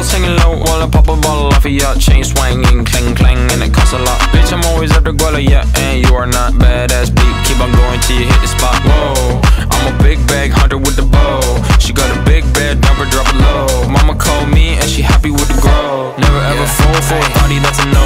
low, singing low While I pop a bottle off of your chain swinging Clang, clang, and it costs a lot. Bitch, I'm always at the Guala, yeah And you are not badass beat. Keep on going till you hit the spot, whoa I'm a big bag hunter with the bow. She got a big bed, number drop a low. Mama called me and she happy with the grow. Never ever yeah. fall for a party that's a no.